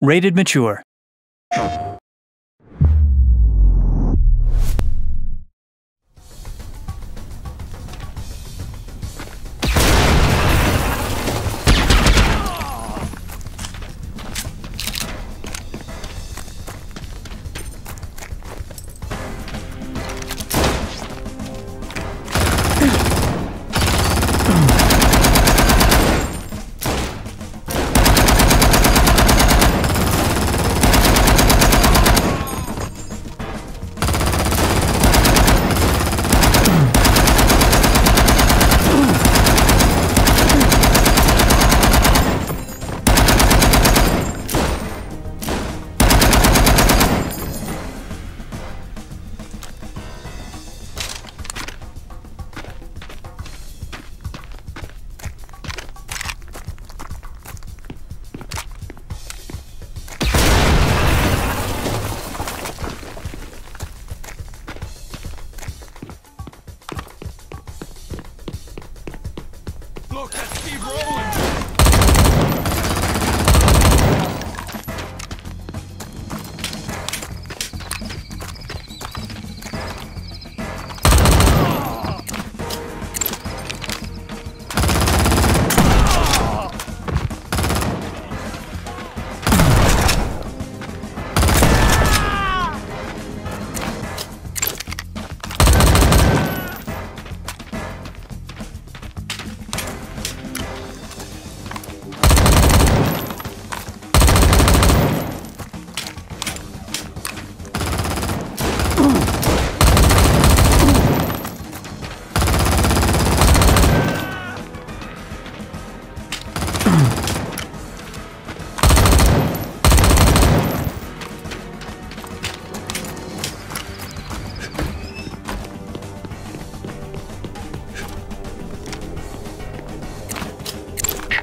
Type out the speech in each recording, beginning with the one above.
Rated mature. That's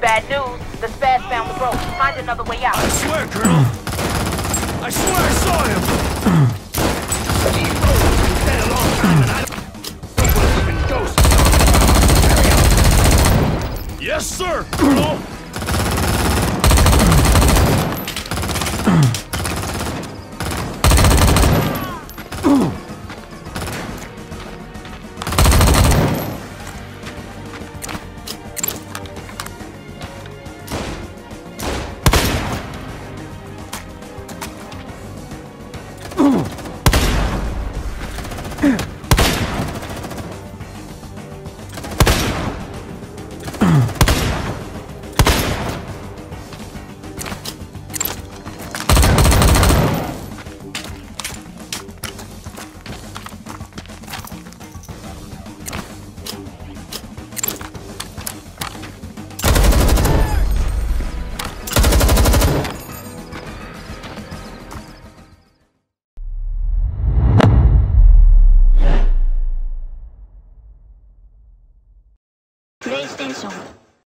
Bad news. The spaz found the rope. Find another way out. I swear, Colonel. I swear I saw him. Yes, sir. Ooh.